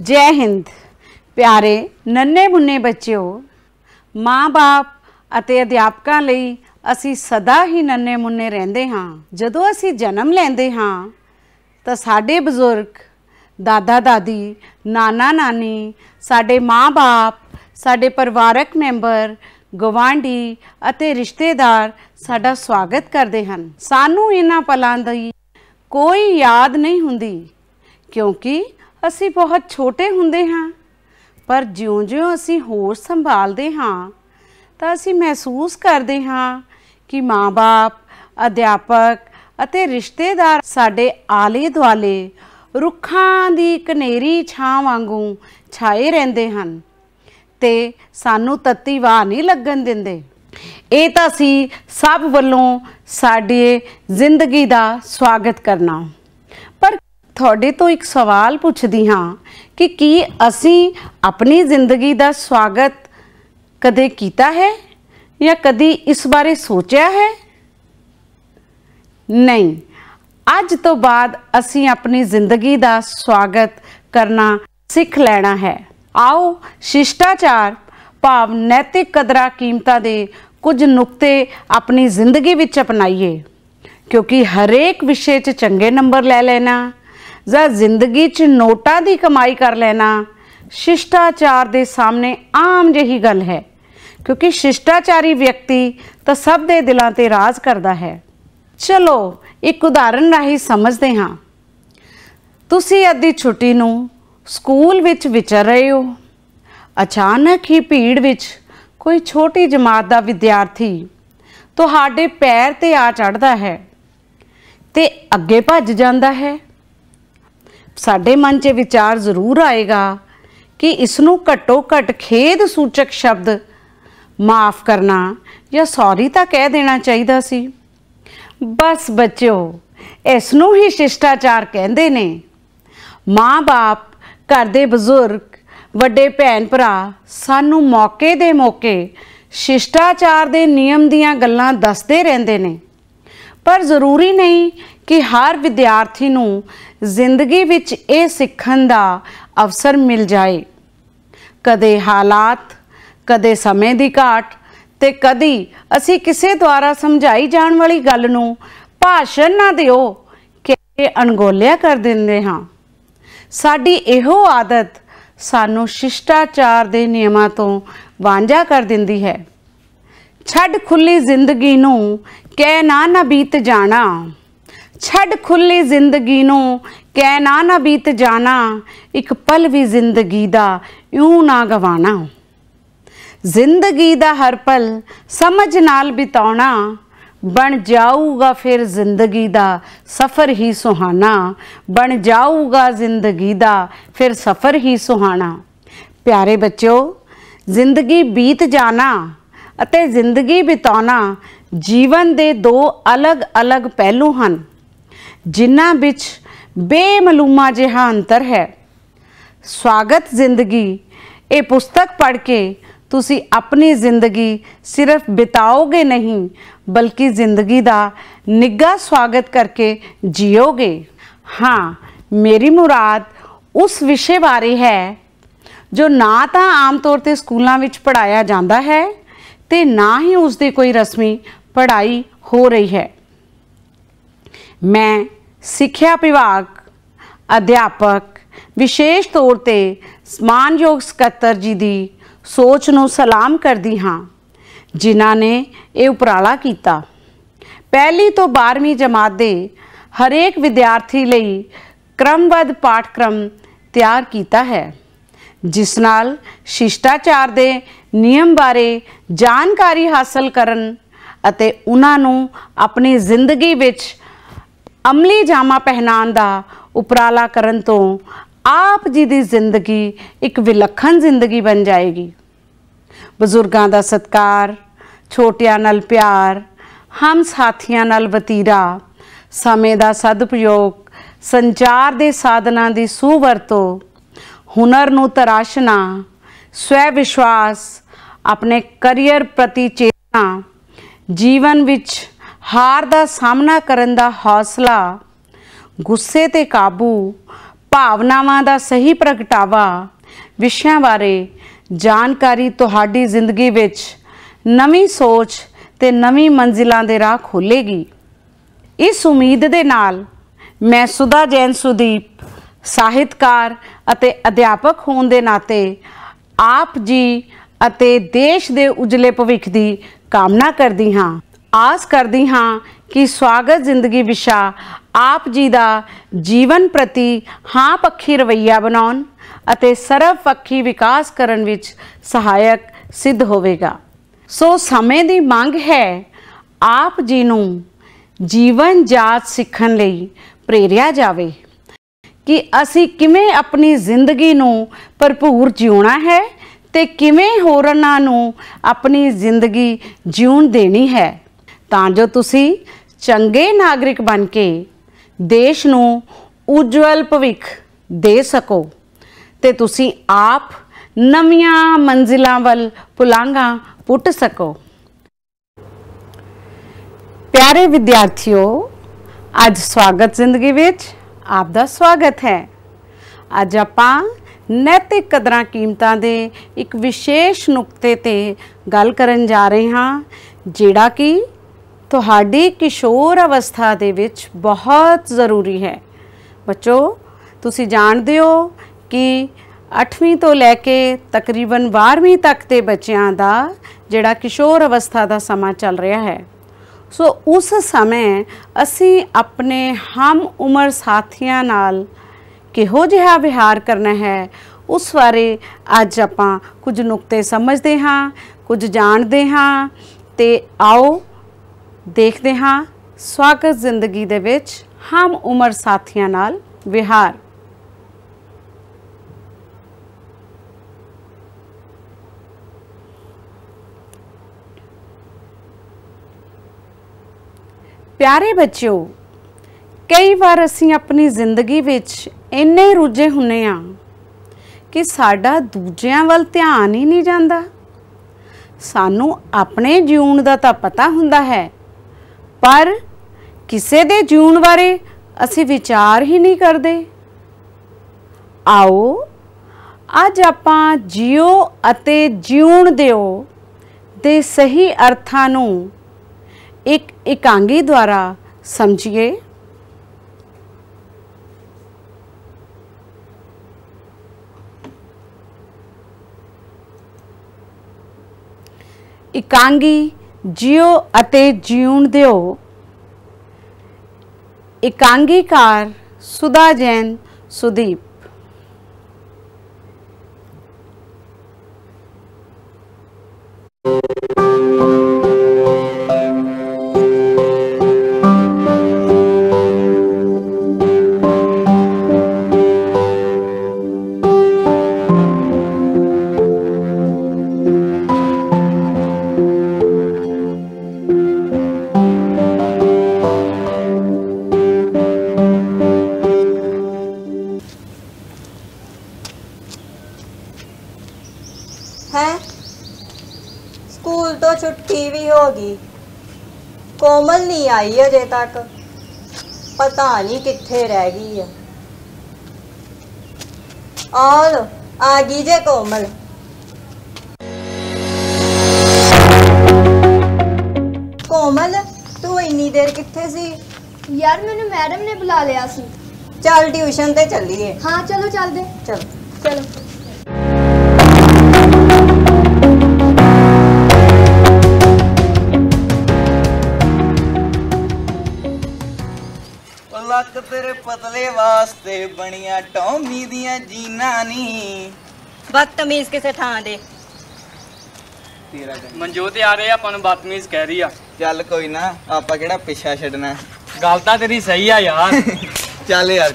ਜੈ ਹਿੰਦ। ਪਿਆਰੇ ਨੰਨੇ ਮੁੰਨੇ ਬੱਚਿਓ ਮਾਂ-ਬਾਪ ਅਤੇ ਅਧਿਆਪਕਾਂ ਲਈ ਅਸੀਂ ਸਦਾ ਹੀ ਨੰਨੇ ਮੁੰਨੇ ਰਹਿੰਦੇ ਹਾਂ। ਜਦੋਂ ਅਸੀਂ ਜਨਮ ਲੈਂਦੇ ਹਾਂ, ਤਾਂ ਸਾਡੇ ਬਜ਼ੁਰਗ, ਦਾਦਾ ਦਾਦੀ, ਨਾਨਾ ਨਾਨੀ, ਸਾਡੇ ਮਾਂ-ਬਾਪ ਸਾਡੇ ਪਰਿਵਾਰਕ ਮੈਂਬਰ ਗਵਾਂਢੀ ਅਤੇ ਰਿਸ਼ਤੇਦਾਰ ਸਾਡਾ ਸਵਾਗਤ ਕਰਦੇ ਹਨ। ਸਾਨੂੰ ਇਹਨਾਂ ਪਲਾਂ ਦੀ ਕੋਈ ਯਾਦ ਨਹੀਂ ਹੁੰਦੀ, ਕਿਉਂਕਿ ਅਸੀਂ ਬਹੁਤ ਛੋਟੇ ਹੁੰਦੇ ਹਾਂ, ਪਰ ਜਿਉਂ-ਜਿਉਂ ਅਸੀਂ ਹੋਰ ਸੰਭਾਲਦੇ ਹਾਂ, ਤਾਂ ਅਸੀਂ ਮਹਿਸੂਸ ਕਰਦੇ ਹਾਂ ਕਿ ਮਾਂ-ਬਾਪ, ਅਧਿਆਪਕ ਅਤੇ ਰਿਸ਼ਤੇਦਾਰ ਸਾਡੇ ਆਲੇ-ਦੁਆਲੇ ਰੁੱਖਾਂ ਦੀ ਕਨੇਰੀ ਛਾਂ ਵਾਂਗੂ ਛਾਏ ਰਹਿੰਦੇ ਹਨ ਤੇ ਸਾਨੂੰ ਤੱਤੀ ਵਾਹ ਨਹੀਂ ਲੱਗਣ ਦਿੰਦੇ। ਇਹ ਤਾਂ ਅਸੀਂ ਸਭ ਵੱਲੋਂ ਸਾਡੇ ਜ਼ਿੰਦਗੀ ਦਾ ਸਵਾਗਤ ਕਰਨਾ। ਤੁਹਾਡੇ ਤੋਂ ਇੱਕ ਸਵਾਲ ਪੁੱਛਦੀ ਹਾਂ ਕਿ ਕੀ ਅਸੀਂ ਆਪਣੀ ਜ਼ਿੰਦਗੀ ਦਾ ਸਵਾਗਤ ਕਦੇ ਕੀਤਾ ਹੈ ਜਾਂ ਕਦੀ ਇਸ ਬਾਰੇ ਸੋਚਿਆ ਹੈ? ਨਹੀਂ। ਅੱਜ ਤੋਂ ਬਾਅਦ ਅਸੀਂ ਆਪਣੀ ਜ਼ਿੰਦਗੀ ਦਾ ਸਵਾਗਤ ਕਰਨਾ ਸਿੱਖ ਲੈਣਾ ਹੈ। ਆਓ, ਸ਼ਿਸ਼ਟਾਚਾਰ, ਭਾਵ ਨੈਤਿਕ ਕਦਰਾਂ ਕੀਮਤਾਂ ਦੇ ਕੁਝ ਨੁਕਤੇ ਆਪਣੀ ਜ਼ਿੰਦਗੀ ਵਿੱਚ ਅਪਣਾਈਏ। ਕਿਉਂਕਿ ਹਰੇਕ ਵਿਸ਼ੇ 'ਚ ਚੰਗੇ ਨੰਬਰ ਲੈ ਲੈਣਾ ਜਾਂ ਜ਼ਿੰਦਗੀ 'ਚ ਨੋਟਾਂ ਦੀ ਕਮਾਈ ਕਰ ਲੈਣਾ, ਸ਼ਿਸ਼ਟਾਚਾਰ ਦੇ ਸਾਹਮਣੇ ਆਮ ਜਿਹੀ ਗੱਲ ਹੈ। ਕਿਉਂਕਿ ਸ਼ਿਸ਼ਟਾਚਾਰੀ ਵਿਅਕਤੀ ਤਾਂ ਸਭ ਦੇ ਦਿਲਾਂ ਤੇ ਰਾਜ ਕਰਦਾ ਹੈ। ਚਲੋ, ਇੱਕ ਉਦਾਹਰਨ ਰਾਹੀਂ ਸਮਝਦੇ ਹਾਂ। ਤੁਸੀਂ ਅੱਧੀ ਛੁੱਟੀ ਨੂੰ ਸਕੂਲ ਵਿੱਚ ਵਿਚਰ ਰਹੇ ਹੋ। ਅਚਾਨਕ ਹੀ ਭੀੜ ਵਿੱਚ ਕੋਈ ਛੋਟੀ ਜਮਾਤ ਦਾ ਵਿਦਿਆਰਥੀ ਤੁਹਾਡੇ ਪੈਰ ਤੇ ਆ ਚੜਦਾ ਹੈ ਤੇ ਅੱਗੇ ਭੱਜ ਜਾਂਦਾ ਹੈ। ਸਾਡੇ ਮਨ 'ਚ ਵਿਚਾਰ ਜ਼ਰੂਰ ਆਏਗਾ ਕਿ ਇਸ ਨੂੰ ਘੱਟੋ ਘੱਟ ਖੇਦ ਸੂਚਕ ਸ਼ਬਦ ਮਾਫ ਕਰਨਾ ਜਾਂ ਸੌਰੀ ਤਾਂ ਕਹਿ ਦੇਣਾ ਚਾਹੀਦਾ ਸੀ। ਬਸ ਬੱਚਿਓ ਇਸ ਨੂੰ ਹੀ ਸ਼ਿਸ਼ਟਾਚਾਰ ਕਹਿੰਦੇ ਨੇ। ਮਾਂ-ਬਾਪ, ਘਰ ਦੇ ਬਜ਼ੁਰਗ, ਵੱਡੇ ਭੈਣ ਭਰਾ ਸਾਨੂੰ ਮੌਕੇ ਦੇ ਮੌਕੇ ਸ਼ਿਸ਼ਟਾਚਾਰ ਦੇ ਨਿਯਮ ਦੀਆਂ ਗੱਲਾਂ ਦੱਸਦੇ ਰਹਿੰਦੇ ਨੇ। ਪਰ ਜ਼ਰੂਰੀ ਨਹੀਂ ਕਿ ਹਰ ਵਿਦਿਆਰਥੀ ਨੂੰ ਜ਼ਿੰਦਗੀ ਵਿੱਚ ਇਹ ਸਿੱਖਣ ਦਾ ਅਵਸਰ ਮਿਲ ਜਾਏ। ਕਦੇ ਹਾਲਾਤ, ਕਦੇ ਸਮੇਂ ਦੀ ਘਾਟ ਤੇ ਕਦੀ ਅਸੀਂ ਕਿਸੇ ਦੁਆਰਾ ਸਮਝਾਈ ਜਾਣ ਵਾਲੀ ਗੱਲ ਨੂੰ ਭਾਸ਼ਣ ਨਾ ਦਿਓ ਕਿ ਅਣਗੋਲਿਆ ਕਰ ਦਿੰਦੇ ਹਾਂ। ਸਾਡੀ ਇਹੋ ਆਦਤ ਸਾਨੂੰ ਸ਼ਿਸ਼ਟਾਚਾਰ ਦੇ ਨਿਯਮਾਂ ਤੋਂ ਵਾਂਝਾ ਕਰ ਦਿੰਦੀ ਹੈ। ਛੱਡ ਖੁੱਲੀ ਜ਼ਿੰਦਗੀ ਨੂੰ ਕਹਿ ਨਾ ਨਾ ਬੀਤ ਜਾਣਾ। ਛੱਡ ਖੁੱਲੀ ਜ਼ਿੰਦਗੀ ਨੂੰ, ਕਹਿ ਨਾ ਨਾ ਬੀਤ ਜਾਣਾ, ਇੱਕ ਪਲ ਵੀ ਜ਼ਿੰਦਗੀ ਦਾ ਇਉਂ ਨਾ ਗਵਾਣਾ। ਜ਼ਿੰਦਗੀ ਦਾ ਹਰ ਪਲ ਸਮਝ ਨਾਲ ਬਿਤਾਉਣਾ, ਬਣ ਜਾਊਗਾ ਫਿਰ ਜ਼ਿੰਦਗੀ ਦਾ ਸਫ਼ਰ ਹੀ ਸੁਹਾਣਾ, ਬਣ ਜਾਊਗਾ ਜ਼ਿੰਦਗੀ ਦਾ ਫਿਰ ਸਫ਼ਰ ਹੀ ਸੁਹਾਣਾ। ਪਿਆਰੇ ਬੱਚਿਓ, ਜ਼ਿੰਦਗੀ ਬੀਤ ਜਾਣਾ ਅਤੇ ਜ਼ਿੰਦਗੀ ਬਿਤਾਉਣਾ ਜੀਵਨ ਦੇ ਦੋ ਅਲੱਗ-ਅਲੱਗ ਪਹਿਲੂ ਹਨ। ਜਿਨ੍ਹਾਂ ਵਿੱਚ ਬੇਮਲੂਮਾ ਜਿਹਾ ਅੰਤਰ ਹੈ। ਸਵਾਗਤ ਜ਼ਿੰਦਗੀ। ਇਹ ਪੁਸਤਕ ਪੜ੍ਹ ਕੇ ਤੁਸੀਂ ਆਪਣੀ ਜ਼ਿੰਦਗੀ ਸਿਰਫ ਬਿਤਾਓਗੇ ਨਹੀਂ, ਬਲਕਿ ਜ਼ਿੰਦਗੀ ਦਾ ਨਿੱਘਾ ਸਵਾਗਤ ਕਰਕੇ ਜੀਓਗੇ। ਹਾਂ, ਮੇਰੀ ਮੁਰਾਦ ਉਸ ਵਿਸ਼ੇ ਬਾਰੇ ਹੈ, ਜੋ ਨਾ ਤਾਂ ਆਮ ਤੌਰ ਤੇ ਸਕੂਲਾਂ ਵਿੱਚ ਪੜਾਇਆ ਜਾਂਦਾ ਹੈ ਤੇ ਨਾ ਹੀ ਉਸ ਦੀ ਕੋਈ ਰਸਮੀ ਪੜ੍ਹਾਈ ਹੋ ਰਹੀ ਹੈ। ਮੈਂ ਸਿੱਖਿਆ ਵਿਭਾਗ ਅਧਿਆਪਕ ਵਿਸ਼ੇਸ਼ ਤੌਰ ਤੇ ਸਮਾਨਯੋਗ ਸਕੱਤਰ ਜੀ ਦੀ ਸੋਚ ਨੂੰ ਸਲਾਮ ਕਰਦੀ ਹਾਂ, ਜਿਨ੍ਹਾਂ ਨੇ ਇਹ ਉਪਰਾਲਾ ਕੀਤਾ। ਪਹਿਲੀ ਤੋਂ 12ਵੀਂ ਜਮਾਤ ਦੇ ਹਰੇਕ ਵਿਦਿਆਰਥੀ ਲਈ ਕ੍ਰਮਬੱਧ ਪਾਠਕ੍ਰਮ ਤਿਆਰ ਕੀਤਾ ਹੈ, ਜਿਸ ਨਾਲ ਸ਼ਿਸ਼ਟਾਚਾਰ ਦੇ ਨਿਯਮ ਬਾਰੇ ਜਾਣਕਾਰੀ ਹਾਸਲ ਕਰਨ ਅਤੇ ਉਹਨਾਂ ਨੂੰ ਆਪਣੀ ਜ਼ਿੰਦਗੀ ਵਿੱਚ ਅਮਲੀ ਜਾਮਾ ਪਹਿਨਾਨ ਦਾ ਉਪਰਾਲਾ ਕਰਨ ਤੋਂ ਆਪ ਜੀ ਦੀ ਜ਼ਿੰਦਗੀ ਇੱਕ ਵਿਲੱਖਣ ਜ਼ਿੰਦਗੀ ਬਣ ਜਾਏਗੀ। ਬਜ਼ੁਰਗਾਂ ਦਾ ਸਤਕਾਰ, ਛੋਟਿਆਂ ਨਾਲ ਪਿਆਰ, ਹਮ ਸਾਥੀਆਂ ਨਾਲ ਵਤੀਰਾ, ਸਮੇਂ ਦਾ ਸਦਉਪਯੋਗ, ਸੰਚਾਰ ਦੇ ਸਾਧਨਾਂ ਦੀ ਸੂਵਰਤੋਂ, ਹੁਨਰ ਨੂੰ ਤਰਾਸ਼ਣਾ ਸਵੈ ਵਿਸ਼ਵਾਸ ਆਪਣੇ ਕੈਰੀਅਰ ਪ੍ਰਤੀ ਚੇਤਨਾ, ਜੀਵਨ ਵਿੱਚ ਹਾਰ ਦਾ ਸਾਹਮਣਾ ਕਰਨ ਦਾ ਹੌਸਲਾ, ਗੁੱਸੇ ਤੇ ਕਾਬੂ, ਭਾਵਨਾਵਾਂ ਦਾ ਸਹੀ ਪ੍ਰਗਟਾਵਾ, ਵਿਸ਼ਿਆਂ ਬਾਰੇ ਜਾਣਕਾਰੀ ਤੁਹਾਡੀ ਜ਼ਿੰਦਗੀ ਵਿੱਚ ਨਵੀਂ ਸੋਚ ਤੇ ਨਵੀਂ ਮੰਜ਼ਿਲਾਂ ਦੇ ਰਾਹ ਖੋਲੇਗੀ ਇਸ ਉਮੀਦ ਦੇ ਨਾਲ ਮੈਂ ਸੁਦਾ ਜੈਨ ਸੁਦੀਪ, ਸਾਹਿਤਕਾਰ ਅਤੇ ਅਧਿਆਪਕ ਹੋਣ ਦੇ ਨਾਤੇ ਆਪ ਜੀ ਅਤੇ ਦੇਸ਼ ਦੇ ਉਜਲੇ ਭਵਿੱਖ ਦੀ ਕਾਮਨਾ ਕਰਦੀ ਹਾਂ। ਆਸ ਕਰਦੀ ਹਾਂ ਕਿ ਸਵਾਗਤ ਜ਼ਿੰਦਗੀ ਵਿਸ਼ਾ ਆਪ ਜੀ ਦਾ ਜੀਵਨ ਪ੍ਰਤੀ ਹਾਂ ਪੱਖੀ ਰਵੱਈਆ ਬਣਾਉਣ ਅਤੇ ਸਰਵ ਪੱਖੀ ਵਿਕਾਸ ਕਰਨ ਵਿੱਚ ਸਹਾਇਕ ਸਿੱਧ ਹੋਵੇਗਾ। ਸੋ ਸਮੇਂ ਦੀ ਮੰਗ ਹੈ ਆਪ ਜੀ ਨੂੰ ਜੀਵਨ ਜਾਚ ਸਿੱਖਣ ਲਈ ਪ੍ਰੇਰਿਆ ਜਾਵੇ ਕਿ ਅਸੀਂ ਕਿਵੇਂ ਆਪਣੀ ਜ਼ਿੰਦਗੀ ਨੂੰ ਭਰਪੂਰ ਜਿਉਣਾ ਹੈ ਤੇ ਕਿਵੇਂ ਹੋਰਨਾਂ ਨੂੰ ਆਪਣੀ ਜ਼ਿੰਦਗੀ ਜਿਉਣ ਦੇਣੀ ਹੈ। ਤਾਂ ਜੋ ਤੁਸੀਂ ਚੰਗੇ ਨਾਗਰਿਕ ਬਣ ਕੇ ਦੇਸ਼ ਨੂੰ ਉਜਵਲ ਭਵਿੱਖ ਦੇ ਸਕੋ ਤੇ ਤੁਸੀਂ ਆਪ ਨਵੀਆਂ ਮੰਜ਼ਿਲਾਂ ਵੱਲ ਪੁਲਾਂਘਾਂ ਪੁੱਟ ਸਕੋ। ਪਿਆਰੇ ਵਿਦਿਆਰਥੀਓ, ਅੱਜ ਸਵਾਗਤ ਜ਼ਿੰਦਗੀ ਵਿੱਚ ਆਪ ਦਾ ਸਵਾਗਤ ਹੈ। ਅੱਜ ਆਪਾਂ ਨੈਤਿਕ ਕਦਰਾਂ ਕੀਮਤਾਂ ਦੇ ਇੱਕ ਵਿਸ਼ੇਸ਼ ਨੁਕਤੇ ਤੇ ਗੱਲ ਕਰਨ ਜਾ ਰਹੇ ਹਾਂ, ਜਿਹੜਾ ਕਿ ਤੁਹਾਡੀ ਕਿਸ਼ੋਰ ਅਵਸਥਾ ਦੇ ਵਿੱਚ ਬਹੁਤ ਜ਼ਰੂਰੀ ਹੈ। ਬੱਚੋ, ਤੁਸੀਂ ਜਾਣਦੇ ਹੋ ਕਿ 8ਵੀਂ ਤੋਂ ਲੈ ਕੇ ਤਕਰੀਬਨ 12ਵੀਂ ਤੱਕ ਦੇ ਬੱਚਿਆਂ ਦਾ ਜਿਹੜਾ ਕਿਸ਼ੋਰ ਅਵਸਥਾ ਦਾ ਸਮਾਂ ਚੱਲ ਰਿਹਾ ਹੈ। ਸੋ ਉਸ ਸਮੇਂ ਅਸੀਂ ਆਪਣੇ ਹਮ ਉਮਰ ਸਾਥੀਆਂ ਨਾਲ ਕਿਹੋ ਜਿਹਾ ਵਿਹਾਰ ਕਰਨਾ ਹੈ, ਉਸ ਬਾਰੇ ਅੱਜ ਆਪਾਂ ਕੁਝ ਨੁਕਤੇ ਸਮਝਦੇ ਹਾਂ, ਕੁਝ ਜਾਣਦੇ ਹਾਂ। ਤੇ ਆਓ ਦੇਖਦੇ ਹਾਂ ਸਵਾਗਤ ਜ਼ਿੰਦਗੀ ਦੇ ਵਿੱਚ ਹਮ ਉਮਰ ਸਾਥੀਆਂ ਨਾਲ ਵਿਹਾਰ। ਪਿਆਰੇ ਬੱਚਿਓ, ਕਈ ਵਾਰ ਅਸੀਂ ਆਪਣੀ ਜ਼ਿੰਦਗੀ ਵਿੱਚ ਇੰਨੇ ਰੁੱਝੇ ਹੁੰਨੇ ਆ ਕਿ ਸਾਡਾ ਦੂਜਿਆਂ ਵੱਲ ਧਿਆਨ ਹੀ ਨਹੀਂ ਜਾਂਦਾ। ਸਾਨੂੰ ਆਪਣੇ ਜਿਉਣ ਦਾ ਤਾਂ ਪਤਾ ਹੁੰਦਾ ਹੈ ਪਰ ਕਿਸੇ ਦੇ ਜਿਉਣ ਬਾਰੇ ਅਸੀਂ ਵਿਚਾਰ ਹੀ ਨਹੀਂ ਕਰਦੇ। ਆਓ, ਅੱਜ ਆਪਾਂ ਜਿਉ ਅਤੇ ਜਿਉਣ ਦਿਓ ਦੇ ਸਹੀ ਅਰਥਾਂ ਨੂੰ ਇੱਕ ਇਕਾਂਗੀ ਦੁਆਰਾ ਸਮਝੀਏ। ਇਕਾਂਗੀ ਜਿਉ ਅਤੇ ਜਿਉਣ ਦਿਓ। ਇਕਾਂਗੀਕਾਰ ਸੁਦਾ ਜੈਨ ਸੁਦੀਪ। ਹੈ ਤੱਕ ਪਤਾ ਨਹੀਂ ਕਿੱਥੇ ਰਹਿ ਗਈ ਆ। ਆਲ ਆ ਗਈ ਜੇ ਕੋਮਲ। ਕੋਮਲ ਤੂੰ ਇੰਨੀ ਦੇਰ ਕਿੱਥੇ ਸੀ? ਯਾਰ ਮੈਨੂੰ ਮੈਡਮ ਨੇ ਬੁਲਾ ਲਿਆ ਸੀ। ਚੱਲ ਟਿਊਸ਼ਨ ਤੇ ਚੱਲੀਏ। ਹਾਂ ਚਲੋ ਚੱਲਦੇ। ਚਲ। ਚਲੋ। ਲੱਕ ਤੇਰੇ ਪਤਲੇ ਵਾਸਤੇ ਬਣੀਆਂ ਟੌਮੀ ਦੀਆਂ ਜੀਨਾਂ ਨੀ। ਬਦਤਮੀਜ਼ ਕਿਸੇ ਥਾਂ ਦੇ। ਤੇਰਾ ਗੰਨ ਮਨਜੋਤ ਆ ਰਹੇ ਆਪਾਂ ਨੂੰ ਬਦਤਮੀਜ਼ ਕਹਿ ਰਹੀ ਆ। ਚੱਲ ਕੋਈ ਨਾ ਆਪਾਂ ਕਿਹੜਾ ਪਿੱਛਾ ਛੱਡਣਾ? ਗੱਲ ਤਾਂ ਤੇਰੀ ਸਹੀ ਆ ਯਾਰ। ਚੱਲ ਯਾਰ।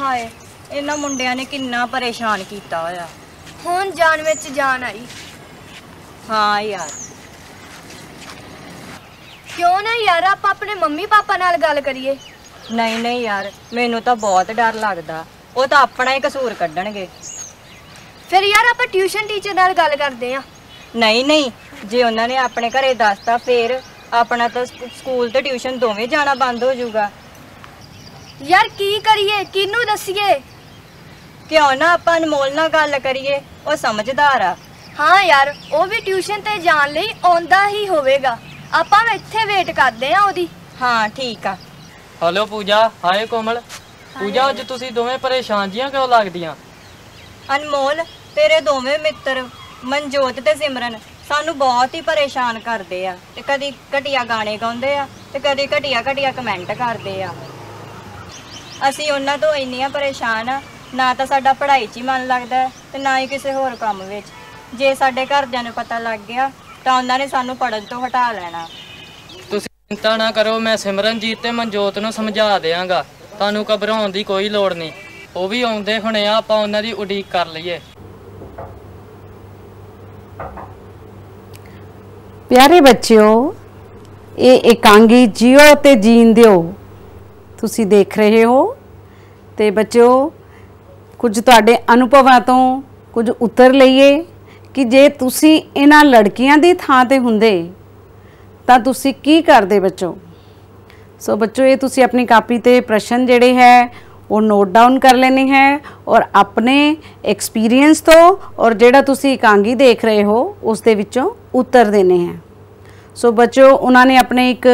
ਹਾਏ ਇਹਨਾਂ ਮੁੰਡਿਆਂ ਨੇ ਕਿੰਨਾ ਪਰੇਸ਼ਾਨ ਕੀਤਾ ਹੋਇਆ। ਹੁਣ ਜਾਨ ਵਿੱਚ ਜਾਨ ਆਈ। ਹਾਂ ਯਾਰ। ਕਿਉਂ ਨਾ ਯਾਰ ਆਪਾਂ ਆਪਣੇ ਮੰਮੀ ਪਾਪਾ ਨਾਲ ਗੱਲ ਕਰੀਏ? ਨਹੀਂ ਨਹੀਂ ਯਾਰ ਮੈਨੂੰ ਤਾਂ ਬਹੁਤ ਡਰ ਲੱਗਦਾ। ਉਹ ਤਾਂ ਆਪਣਾ ਹੀ ਕਸੂਰ ਕੱਢਣਗੇ। ਫਿਰ ਯਾਰ ਆਪਾਂ ਟਿਊਸ਼ਨ ਟੀਚਰ ਨਾਲ ਗੱਲ ਕਰਦੇ ਆ। ਨਹੀਂ ਨਹੀਂ ਜੇ ਉਹਨਾਂ ਨੇ ਆਪਣੇ ਘਰੇ ਦੱਸਤਾ ਫੇਰ ਆਪਣਾ ਤਾਂ ਸਕੂ- ਸਕੂਲ ਤੇ ਟਿਊਸ਼ਨ ਦੋਵੇਂ ਜਾਣਾ ਬੰਦ ਹੋ ਜਾਊਗਾ। ਯਾਰ ਕੀ ਕਰੀਏ? ਕਿਹਨੂੰ ਦੱਸੀਏ? ਕਿਉਂ ਨਾ ਆਪਾਂ ਅਨਮੋਲ ਨਾਲ ਗੱਲ ਕਰੀਏ? ਉਹ ਸਮਝਦਾਰ ਆ। ਹਾਂ ਯਾਰ ਉਹ ਵੀ ਟਿਊਸ਼ਨ ਤੇ ਜਾਣ ਲਈ ਆਉਂਦਾ ਹੀ ਹੋਵੇਗਾ। ਆਪਾਂ ਇੱਥੇ ਵੇਟ ਕਰਦੇ ਆ ਉਹਦੀ। ਹਾਂ ਠੀਕ ਆ। ਹਲੋ ਪੂਜਾ ਹਾਏ ਕੋਮਲ। ਪੂਜਾ ਅੱਜ ਤੁਸੀਂ ਦੋਵੇਂ ਪਰੇਸ਼ਾਨ ਜੀਆਂ ਕਿਉਂ ਲੱਗਦੀਆਂ? ਅਨਮੋਲ ਤੇਰੇ ਦੋਵੇਂ ਮਿੱਤਰ ਮਨਜੋਤ ਤੇ ਸਿਮਰਨ ਸਾਨੂੰ ਬਹੁਤ ਹੀ ਪਰੇਸ਼ਾਨ ਕਰਦੇ ਆ ਤੇ ਕਦੀ ਘਟੀਆ ਗਾਣੇ ਗਾਉਂਦੇ ਆ ਤੇ ਕਦੀ ਘਟੀਆ ਘਟੀਆ ਕਮੈਂਟ ਕਰਦੇ ਆ। ਅਸੀਂ ਉਹਨਾਂ ਤੋਂ ਇੰਨੀਆਂ ਪਰੇਸ਼ਾਨ ਆ ਨਾ ਤਾਂ ਸਾਡਾ ਪੜ੍ਹਾਈ 'ਚ ਹੀ ਮਨ ਲੱਗਦਾ ਤੇ ਨਾ ਹੀ ਕਿਸੇ ਹੋਰ ਕੰਮ ਵਿੱਚ। ਜੇ ਸਾਡੇ ਘਰਦਿਆਂ ਨੂੰ ਪਤਾ ਲੱਗ ਗਿਆ ਤਾਂ ਉਹਨਾਂ ਨੇ ਸਾਨੂੰ ਪੜਨ ਤੋਂ ਹਟਾ ਲੈਣਾ। ਤੁਸੀਂ ਚਿੰਤਾ ਨਾ ਕਰੋ ਮੈਂ ਸਿਮਰਨਜੀਤ ਤੇ ਮਨਜੋਤ ਨੂੰ ਸਮਝਾ ਦਿਆਂਗਾ। ਤੁਹਾਨੂੰ ਘਬਰਾਉਣ ਦੀ ਕੋਈ ਲੋੜ ਨਹੀਂ। ਉਹ ਵੀ ਆਉਂਦੇ ਹੁਣੇ ਆ ਆਪਾਂ ਉਹਨਾਂ ਦੀ ਉਡੀਕ ਕਰ ਲਈਏ। ਪਿਆਰੇ ਬੱਚਿਓ ਇਹ ਇਕਾਂਗੀ ਜਿਓ ਤੇ ਜੀਣ ਦਿਓ। ਤੁਸੀਂ ਦੇਖ ਰਹੇ ਹੋ। ਤੇ ਬੱਚਿਓ ਕੁਝ ਤੁਹਾਡੇ ਅਨੁਭਵਾਂ ਤੋਂ ਕੁਝ ਉੱਤਰ ਲਈਏ। ਕਿ ਜੇ ਤੁਸੀਂ ਇਹਨਾਂ ਲੜਕੀਆਂ ਦੀ ਥਾਂ ਤੇ ਹੁੰਦੇ, ਤਾਂ ਤੁਸੀਂ ਕੀ ਕਰਦੇ ਬੱਚੋ? ਸੋ ਬੱਚੋ, ਇਹ ਤੁਸੀਂ ਆਪਣੀ ਕਾਪੀ ਤੇ ਪ੍ਰਸ਼ਨ ਜਿਹੜੇ ਹੈ, ਉਹ ਨੋਟ ਡਾਊਨ ਕਰ ਲੈਣੇ ਹੈ ਔਰ ਆਪਣੇ ਐਕਸਪੀਰੀਅੰਸ ਤੋਂ ਔਰ ਜਿਹੜਾ ਤੁਸੀਂ ਇਕਾਂਗੀ ਦੇਖ ਰਹੇ ਹੋ, ਉਸ ਦੇ ਵਿੱਚੋਂ ਉੱਤਰ ਦੇਣੇ ਹੈ। ਸੋ ਬੱਚੋ, ਉਹਨਾਂ ਨੇ ਆਪਣੇ ਇੱਕ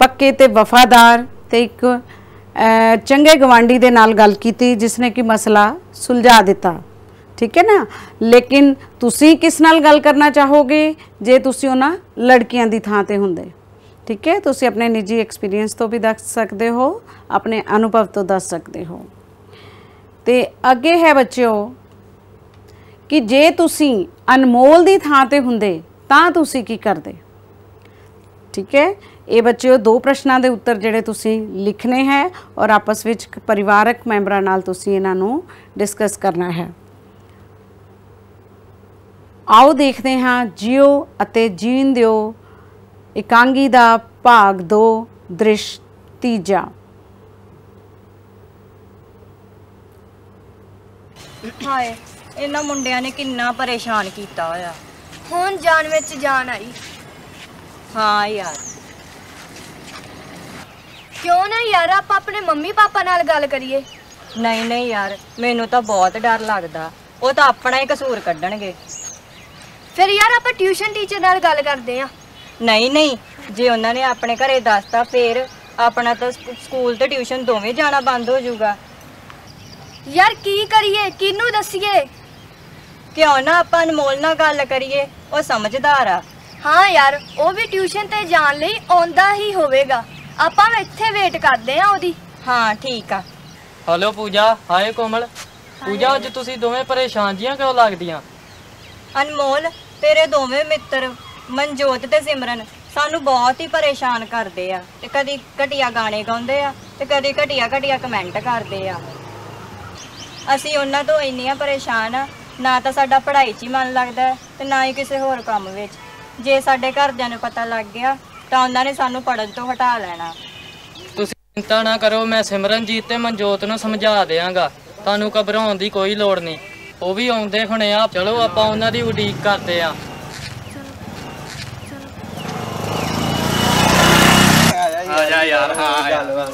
ਪੱਕੇ ਤੇ ਵਫਾਦਾਰ ਤੇ ਇੱਕ ਚੰਗੇ ਗਵਾਂਢੀ ਦੇ ਨਾਲ ਗੱਲ ਕੀਤੀ, ਜਿਸ ਨੇ ਕਿ ਮਸਲਾ ਸੁਲਝਾ ਦਿੱਤਾ। ਠੀਕ ਹੈ ਨਾ? ਲੇਕਿਨ ਤੁਸੀਂ ਕਿਸ ਨਾਲ ਗੱਲ ਕਰਨਾ ਚਾਹੋਗੇ ਜੇ ਤੁਸੀਂ ਉਹਨਾਂ ਲੜਕੀਆਂ ਦੀ ਥਾਂ ਤੇ ਹੁੰਦੇ? ਠੀਕ ਹੈ? ਤੁਸੀਂ ਆਪਣੇ ਨਿੱਜੀ ਐਕਸਪੀਰੀਅੰਸ ਤੋਂ ਵੀ ਦੱਸ ਸਕਦੇ ਹੋ, ਆਪਣੇ ਅਨੁਭਵ ਤੋਂ ਦੱਸ ਸਕਦੇ ਹੋ। ਤੇ ਅੱਗੇ ਹੈ ਬੱਚਿਓ ਕਿ ਜੇ ਤੁਸੀਂ ਅਨਮੋਲ ਦੀ ਥਾਂ ਤੇ ਹੁੰਦੇ, ਤਾਂ ਤੁਸੀਂ ਕੀ ਕਰਦੇ? ਠੀਕ ਹੈ? ਇਹ ਬੱਚਿਓ ਦੋ ਪ੍ਰਸ਼ਨਾਂ ਦੇ ਉੱਤਰ ਜਿਹੜੇ ਤੁਸੀਂ ਲਿਖਣੇ ਹੈ ਔਰ ਆਪਸ ਵਿੱਚ ਪਰਿਵਾਰਕ ਮੈਂਬਰਾਂ ਨਾਲ ਤੁਸੀਂ ਇਹਨਾਂ ਨੂੰ ਡਿਸਕਸ ਕਰਨਾ ਹੈ। ਆਓ ਦੇਖਦੇ ਹਾਂ ਜਿਓ ਅਤੇ ਜੀਣ ਦਿਓ। ਇਕਾਂਗੀ ਦਾ ਭਾਗ 2 ਦ੍ਰਿਸ਼ ਤੀਜਾ। ਹਾਏ ਇਹਨਾਂ ਮੁੰਡਿਆਂ ਨੇ ਕਿੰਨਾ ਪਰੇਸ਼ਾਨ ਕੀਤਾ ਹੋਇਆ। ਹੁਣ ਜਾਨ ਵਿੱਚ ਜਾਨ ਆਈ। ਹਾਂ ਯਾਰ। ਕਿਉਂ ਨਾ ਯਾਰ ਆਪਾਂ ਆਪਣੇ ਮੰਮੀ ਪਾਪਾ ਨਾਲ ਗੱਲ ਕਰੀਏ। ਨਹੀਂ ਨਹੀਂ ਯਾਰ ਮੈਨੂੰ ਤਾਂ ਬਹੁਤ ਡਰ ਲੱਗਦਾ। ਉਹ ਤਾਂ ਆਪਣਾ ਹੀ ਕਸੂਰ ਕੱਢਣਗੇ। ਫਿਰ ਯਾਰ ਆਪਾਂ ਟਿਊਸ਼ਨ ਟੀਚਰ ਨਾਲ ਗੱਲ ਕਰਦੇ ਆ ਨਹੀਂ ਨਹੀਂ ਜੇ ਉਹਨਾਂ ਨੇ ਆਪਣੇ ਘਰੇ ਦੱਸਤਾ ਫੇਰ ਆਪਣਾ ਤਾਂ ਸਕੂ- ਸਕੂਲ ਤੇ ਟਿਊਸ਼ਨ ਦੋਵੇਂ ਜਾਣਾ ਬੰਦ ਹੋ ਜਾਊਗਾ। ਯਾਰ ਕੀ ਕਰੀਏ ਕਿਹਨੂੰ ਦੱਸੀਏ? ਕਿਉਂ ਨਾ ਆਪਾਂ ਅਨਮੋਲ ਨਾਲ ਗੱਲ ਕਰੀਏ ਉਹ ਸਮਝਦਾਰ ਆ। ਹਾਂ ਯਾਰ ਉਹ ਵੀ ਟਿਊਸ਼ਨ ਤੇ ਜਾਣ ਲਈ ਆਉਂਦਾ ਹੀ ਹੋਵੇਗਾ। ਆਪਾਂ ਇੱਥੇ ਵੇਟ ਕਰਦੇ ਆ ਉਹਦੀ। ਹਾਂ ਠੀਕ ਆ। ਹਲੋ ਪੂਜਾ ਹਾਏ ਕੋਮਲ। ਪੂਜਾ ਅੱਜ ਤੁਸੀਂ ਦੋਵੇਂ ਪਰੇਸ਼ਾਨ ਜੀਆਂ ਕਿਉਂ ਲੱਗਦੀਆਂ? ਅਨਮੋਲ ਤੇਰੇ ਦੋਵੇਂ ਮਿੱਤਰ, ਮਨਜੋਤ ਤੇ ਸਿਮਰਨ, ਸਾਨੂੰ ਬਹੁਤ ਹੀ ਪਰੇਸ਼ਾਨ ਕਰਦੇ ਆ ਤੇ ਕਦੀ ਘਟੀਆ ਗਾਣੇ ਗਾਉਂਦੇ ਆ ਤੇ ਕਦੀ ਘਟੀਆ ਘਟੀਆ ਕਮੈਂਟ ਕਰਦੇ ਆ। ਅਸੀਂ ਉਹਨਾਂ ਤੋਂ ਇੰਨੀਆਂ ਪਰੇਸ਼ਾਨ ਆ, ਨਾ ਤਾਂ ਸਾਡਾ ਪੜ੍ਹਾਈ 'ਚ ਹੀ ਮਨ ਲੱਗਦਾ ਤੇ ਨਾ ਹੀ ਕਿਸੇ ਹੋਰ ਕੰਮ ਵਿੱਚ। ਜੇ ਸਾਡੇ ਘਰਦਿਆਂ ਨੂੰ ਪਤਾ ਲੱਗ ਗਿਆ, ਤਾਂ ਉਹਨਾਂ ਨੇ ਸਾਨੂੰ ਪੜਨ ਤੋਂ ਹਟਾ ਲੈਣਾ। ਤੁਸੀਂ ਚਿੰਤਾ ਨਾ ਕਰੋ, ਮੈਂ ਸਿਮਰਨਜੀਤ ਤੇ ਮਨਜੋਤ ਨੂੰ ਸਮਝਾ ਦਿਆਂਗਾ। ਤੁਹਾਨੂੰ ਘਬਰਾਉਣ ਦੀ ਕੋਈ ਲੋੜ ਨਹੀਂ। ਉਹ ਵੀ ਆਉਂਦੇ ਹੁਣੇ ਆ। ਚਲੋ ਆਪਾਂ ਉਹਨਾਂ ਦੀ ਉਡੀਕ ਕਰਦੇ ਆ। ਆ ਜਾ ਯਾਰ ਹਾਂ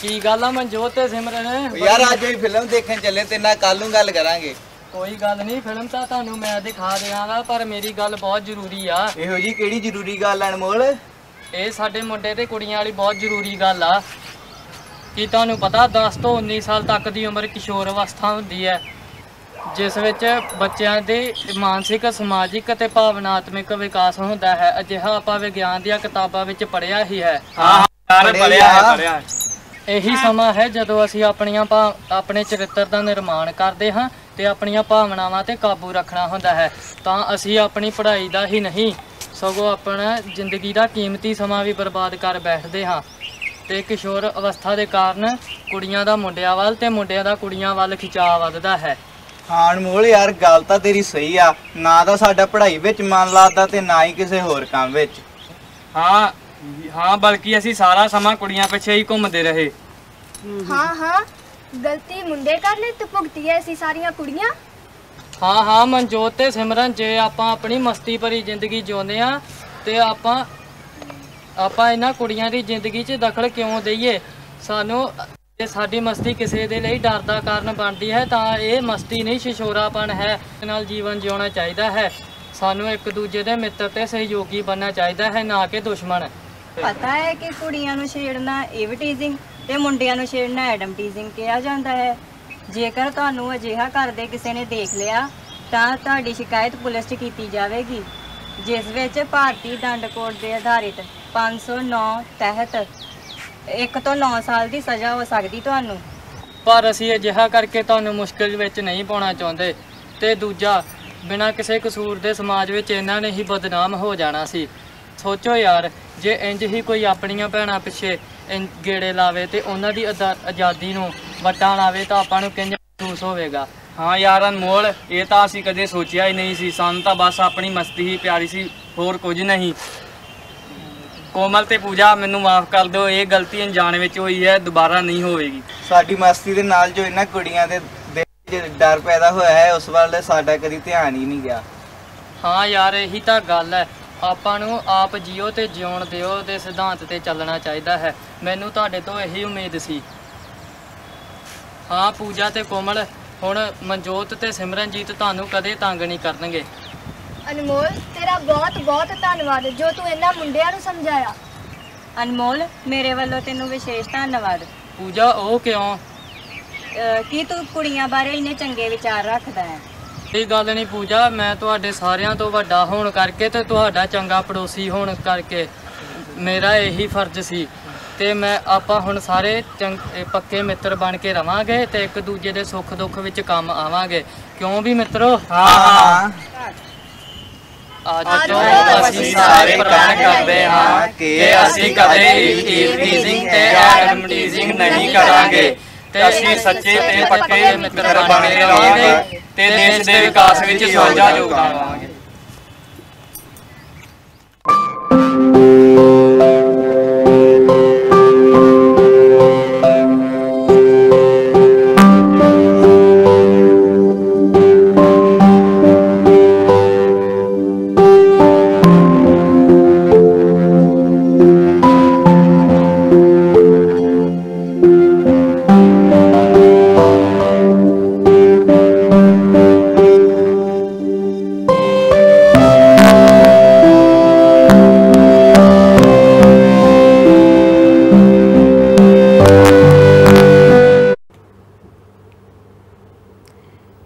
ਕੀ ਗੱਲ ਆ ਮਨਜੋਤ ਤੇ ਸਿਮਰਨ? ਯਾਰ ਅੱਜ ਵੀ ਫਿਲਮ ਦੇਖਣ ਚੱਲੇ ਤੇ ਨਾਲ ਕੱਲ ਨੂੰ ਗੱਲ ਕਰਾਂਗੇ। ਕੋਈ ਗੱਲ ਨਹੀਂ ਫਿਲਮ ਤਾਂ ਤੁਹਾਨੂੰ ਮੈਂ ਦਿਖਾ ਦਿਆਂਗਾ ਪਰ ਮੇਰੀ ਗੱਲ ਬਹੁਤ ਜ਼ਰੂਰੀ ਆ। ਇਹੋ ਜੀ ਕਿਹੜੀ ਜ਼ਰੂਰੀ ਗੱਲ ਆ ਅਨਮੋਲ? ਇਹ ਸਾਡੇ ਮੁੰਡੇ ਤੇ ਕੁੜੀਆਂ ਵਾਲੀ ਬਹੁਤ ਜ਼ਰੂਰੀ ਗੱਲ ਆ। ਕੀ ਤੁਹਾਨੂੰ ਪਤਾ 10 ਤੋਂ 19 ਸਾਲ ਤੱਕ ਦੀ ਉਮਰ ਕਿਸ਼ੋਰ ਅਵਸਥਾ ਹੁੰਦੀ ਹੈ। ਜਿਸ ਵਿੱਚ ਬੱਚਿਆਂ ਦੇ ਮਾਨਸਿਕ ਸਮਾਜਿਕ ਅਤੇ ਭਾਵਨਾਤਮਿਕ ਵਿਕਾਸ ਹੁੰਦਾ ਹੈ। ਅਜਿਹਾ ਆਪਾਂ ਵਿਗਿਆਨ ਦੀਆਂ ਕਿਤਾਬਾਂ ਵਿੱਚ ਪੜ੍ਹਿਆ ਹੀ ਹੈ। ਯਾਰ ਪੜਿਆ ਹੈ ਪੜਿਆ ਇਹੀ ਸਮਾਂ ਹੈ ਜਦੋਂ ਅਸੀਂ ਆਪਣੀਆਂ ਭਾ- ਆਪਣੇ ਚਰਿੱਤਰ ਦਾ ਨਿਰਮਾਣ ਕਰਦੇ ਹਾਂ ਤੇ ਆਪਣੀਆਂ ਭਾਵਨਾਵਾਂ ਤੇ ਕਾਬੂ ਰੱਖਣਾ ਹੁੰਦਾ ਹੈ। ਤਾਂ ਅਸੀਂ ਆਪਣੀ ਪੜ੍ਹਾਈ ਦਾ ਹੀ ਨਹੀਂ ਸਗੋਂ ਆਪਣਾ ਜ਼ਿੰਦਗੀ ਦਾ ਕੀਮਤੀ ਸਮਾਂ ਵੀ ਬਰਬਾਦ ਕਰ ਬੈਠਦੇ ਹਾਂ। ਤੇ ਕਿਸ਼ੋਰ ਅਵਸਥਾ ਦੇ ਕਾਰਨ ਕੁੜੀਆਂ ਦਾ ਮੁੰਡਿਆਂ ਵੱਲ ਤੇ ਮੁੰਡਿਆਂ ਦਾ ਕੁੜੀਆਂ ਵੱਲ ਖਿਚਾਅ ਵੱਧਦਾ ਹੈ। ਹਾਂ ਅਨਮੋਲ ਯਾਰ ਗੱਲ ਤਾਂ ਤੇਰੀ ਸਹੀ ਆ। ਨਾ ਤਾਂ ਸਾਡਾ ਪੜ੍ਹਾਈ ਵਿੱਚ ਮਨ ਲੱਗਦਾ ਤੇ ਨਾ ਹੀ ਕਿਸੇ ਹੋਰ ਕੰਮ ਵਿੱਚ। ਹਾਂ ਹਾਂ ਬਲਕਿ ਅਸੀਂ ਸਾਰਾ ਸਮਾਂ ਕੁੜੀਆਂ ਪਿੱਛੇ ਹੀ ਘੁੰਮਦੇ ਰਹੇ। ਹਾਂ ਹਾਂ ਗਲਤੀ ਮੁੰਡੇ ਕਰ ਲੈ ਤੇ ਭੁਗਤੀ ਐ ਅਸੀਂ ਸਾਰੀਆਂ ਕੁੜੀਆਂ। ਹਾਂ ਹਾਂ ਮਨਜੋਤ ਤੇ ਸਿਮਰਨ ਜੇ ਆਪਾਂ ਆਪਣੀ ਮਸਤੀ ਭਰੀ ਜ਼ਿੰਦਗੀ ਜਿਉਂਦੇ ਆ ਤੇ ਆਪਾਂ ਆਪਾਂ ਇਹਨਾਂ ਕੁੜੀਆਂ ਦੀ ਜ਼ਿੰਦਗੀ 'ਚ ਦਖਲ ਕਿਉਂ ਦਈਏ? ਸਾਨੂੰ ਜੇ ਸਾਡੀ ਮਸਤੀ ਕਿਸੇ ਦੇ ਲਈ ਡਰ ਦਾ ਕਾਰਨ ਬਣਦੀ ਹੈ, ਤਾਂ ਇਹ ਮਸਤੀ ਨਹੀਂ ਸ਼ਿਸ਼ੋਰਾਪਨ ਹੈ। ਨਾਲ ਜੀਵਨ ਜਿਉਣਾ ਚਾਹੀਦਾ ਹੈ। ਸਾਨੂੰ ਇੱਕ ਦੂਜੇ ਦੇ ਮਿੱਤਰ ਤੇ ਸਹਿਯੋਗੀ ਬਣਨਾ ਚਾਹੀਦਾ ਹੈ, ਨਾ ਕਿ ਦੁਸ਼ਮਣ। ਪਤਾ ਹੈ ਕਿ ਕੁੜੀਆਂ ਨੂੰ ਛੇੜਨਾ ਇਹ ਤੇ ਮੁੰਡਿਆਂ ਨੂੰ ਛੇੜਨਾ ਐਡਮ ਟੀਜ਼ਿੰਗ ਕਿਹਾ ਜਾਂਦਾ ਹੈ। ਜੇਕਰ ਤੁਹਾਨੂੰ ਅਜਿਹਾ ਕਰਦੇ ਕਿਸੇ ਨੇ ਦੇਖ ਲਿਆ, ਤਾਂ ਤੁਹਾਡੀ ਸ਼ਿਕਾਇਤ ਪੁਲਿਸ 'ਚ ਕੀਤੀ ਜਾਵੇਗੀ, ਜਿਸ ਵਿੱਚ ਭਾਰਤੀ ਦੰਡ ਕੋਡ ਦੇ ਆਧਾਰਿਤ 509 ਤਹਿਤ 1 ਤੋਂ 9 ਸਾਲ ਦੀ ਸਜ਼ਾ ਹੋ ਸਕਦੀ ਤੁਹਾਨੂੰ? ਪਰ ਅਸੀਂ ਅਜਿਹਾ ਕਰਕੇ ਤੁਹਾਨੂੰ ਮੁਸ਼ਕਲ ਵਿੱਚ ਨਹੀਂ ਪਾਉਣਾ ਚਾਹੁੰਦੇ। ਤੇ ਦੂਜਾ, ਬਿਨਾਂ ਕਿਸੇ ਕਸੂਰ ਦੇ ਸਮਾਜ ਵਿੱਚ ਇਹਨਾਂ ਨੇ ਹੀ ਬਦਨਾਮ ਹੋ ਜਾਣਾ ਸੀ। ਸੋਚੋ ਯਾਰ, ਜੇ ਇੰਜ ਹੀ ਕੋਈ ਆਪਣੀਆਂ ਭੈਣਾਂ ਪਿੱਛੇ ਇੰਝ ਗੇੜੇ ਲਾਵੇ ਤੇ ਉਹਨਾਂ ਦੀ ਆਜ਼ਾ- ਆਜ਼ਾਦੀ ਨੂੰ ਵੱਟਾਂ ਲਾਵੇ ਤਾਂ ਆਪਾਂ ਨੂੰ ਕਿੰਜ ਮਹਿਸੂਸ ਹੋਵੇਗਾ? ਹਾਂ ਯਾਰ ਅਨਮੋਲ, ਇਹ ਤਾਂ ਅਸੀਂ ਕਦੇ ਸੋਚਿਆ ਹੀ ਨਹੀਂ ਸੀ। ਸਾਨੂੰ ਤਾਂ ਬਸ ਆਪਣੀ ਮਸਤੀ ਹੀ ਪਿਆਰੀ ਸੀ, ਹੋਰ ਕੁਝ ਨਹੀਂ। ਕੋਮਲ ਤੇ ਪੂਜਾ ਮੈਨੂੰ ਮਾਫ ਕਰ ਦਿਓ ਇਹ ਗਲਤੀ ਅਣਜਾਣ ਵਿੱਚ ਹੋਈ ਹੈ ਦੁਬਾਰਾ ਨਹੀਂ ਹੋਵੇਗੀ। ਸਾਡੀ ਮਸਤੀ ਦੇ ਨਾਲ ਜੋ ਇਹਨਾਂ ਕੁੜੀਆਂ ਦੇ ਦਿਲ 'ਚ ਡਰ ਪੈਦਾ ਹੋਇਆ ਹੈ ਉਸ ਵੱਲ ਸਾਡਾ ਕਦੀ ਧਿਆਨ ਹੀ ਨਹੀਂ ਗਿਆ। ਹਾਂ ਯਾਰ ਇਹੀ ਤਾਂ ਗੱਲ ਹੈ। ਆਪਾਂ ਨੂੰ ਆਪ ਜੀਓ ਤੇ ਜਿਉਣ ਦਿਓ ਦੇ ਸਿਧਾਂਤ ਤੇ ਚੱਲਣਾ ਚਾਹੀਦਾ ਹੈ। ਮੈਨੂੰ ਤੁਹਾਡੇ ਤੋਂ ਇਹੀ ਉਮੀਦ ਸੀ। ਹਾਂ ਪੂਜਾ ਤੇ ਕੋਮਲ ਹੁਣ ਮਨਜੋਤ ਤੇ ਸਿਮਰਨਜੀਤ ਤੁਹਾਨੂੰ ਕਦੇ ਤੰਗ ਨਹੀਂ ਕਰਨਗੇ। ਅਨਮੋਲ ਤੇਰਾ ਬਹੁਤ ਬਹੁਤ ਧੰਨਵਾਦ ਜੋ ਤੂੰ ਇਹਨਾਂ ਮੁੰਡਿਆਂ ਨੂੰ ਸਮਝਾਇਆ। ਅਨਮੋਲ ਮੇਰੇ ਵੱਲੋਂ ਤੈਨੂੰ ਵਿਸ਼ੇਸ਼ ਧੰਨਵਾਦ। ਪੂਜਾ ਉਹ ਕਿਉਂ? ਅਹ ਕੀ ਤੂੰ ਕੁੜੀਆਂ ਬਾਰੇ ਇੰਨੇ ਚੰਗੇ ਵਿਚਾਰ ਰੱਖਦਾ ਹੈ? ਇਹ ਗੱਲ ਨਹੀਂ ਪੂਜਾ ਮੈਂ ਤੁਹਾਡੇ ਸਾਰਿਆਂ ਤੋਂ ਵੱਡਾ ਹੋਣ ਕਰਕੇ ਤੇ ਤੁਹਾਡਾ ਚੰਗਾ ਪੜੋਸੀ ਹੋਣ ਕਰਕੇ ਮੇਰਾ ਇਹੀ ਫਰਜ਼ ਸੀ। ਤੇ ਮੈਂ ਆਪਾਂ ਹੁਣ ਸਾਰੇ ਚੰਗ- ਇਹ ਪੱਕੇ ਮਿੱਤਰ ਬਣ ਕੇ ਰਵਾਂਗੇ ਤੇ ਇੱਕ ਦੂਜੇ ਦੇ ਸੁੱਖ ਦੁੱਖ ਵਿੱਚ ਕੰਮ ਆਵਾਂਗੇ। ਕਿਉਂ ਵੀ ਮਿੱਤਰੋ? ਹਾਂ। ਅੱਜ ਤੋਂ ਅਸੀਂ ਸਾਰੇ ਪ੍ਰਣ ਕਰਦੇ ਹਾਂ ਕਿ ਅਸੀਂ ਕਦੇ ਟੀਜ਼ਿੰਗ ਤੇ ਐਡਮ ਟੀਜ਼ਿੰਗ ਨਹੀਂ ਕਰਾਂਗੇ। ਤੇ ਅਸੀਂ ਸੱਚੇ ਤੇ ਪੱਕੇ ਮਿੱਤਰ ਬਣ ਕੇ ਰਵਾਂਗੇ ਤੇ ਦੇਸ਼ ਦੇ ਵਿਕਾਸ ਵਿੱਚ ਸਾਂਝਾ ਯੋਗਦਾਨ ਪਾਵਾਂਗੇ